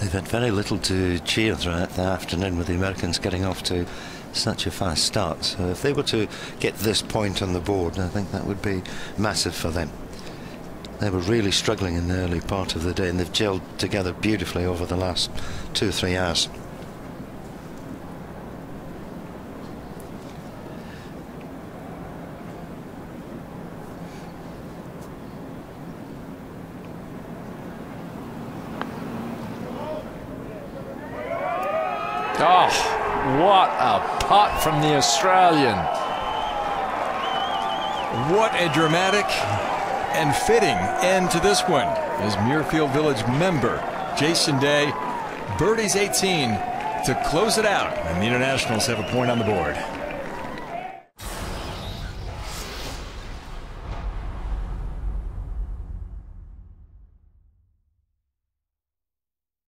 They've had very little to cheer throughout the afternoon with the Americans getting off to such a fast start. So if they were to get this point on the board, I think that would be massive for them. They were really struggling in the early part of the day and they've gelled together beautifully over the last two or three hours. Oh, what a putt from the Australian. What a dramatic and fitting end to this one as Muirfield Village member Jason Day birdies 18 to close it out and the Internationals have a point on the board.